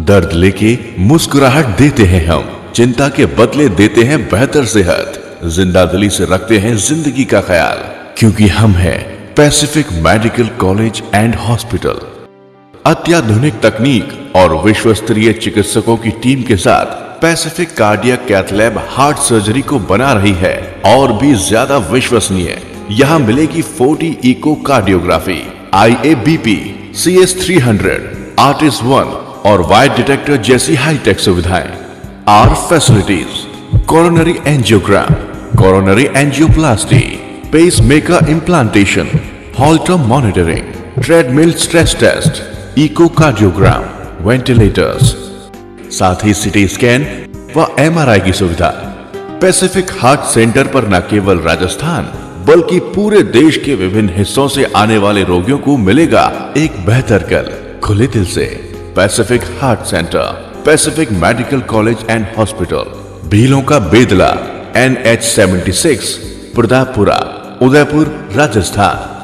दर्द लेके मुस्कुराहट देते हैं हम। चिंता के बदले देते हैं बेहतर सेहत। ज़िंदा दिली से रखते हैं ज़िंदगी का ख्याल। क्योंकि हम हैं Pacific Medical College and Hospital अत्याधुनिक तकनीक और विश्व स्तरीय चिकित्सकों की टीम के साथ Pacific Cardia cath lab heart surgery को बना रही है और भी ज़्यादा विश्वसनीय। यहाँ मिलेगी 40 echocardiography I A B P C S three hundred artist one और वाइट डिटेक्टर जैसी हाईटेक सुविधाएँ। Our facilities coronary angiogram coronary angioplasty pacemaker implantation Holter monitoring treadmill stress test echocardiogram ventilators साथ ही सिटी स्कैन व MRI की सुविधा। Pacific heart centre पर न केवल राजस्थान, बल्कि पूरे देश के विभिन्न हिस्सों से आने वाले रोगियों को मिलेगा एक बेहतर कल। खुले दिल से। Pacific Heart Centre Pacific Medical College and Hospital भीलों का Bedla N H seventy six Pratappura Udaipur Rajasthan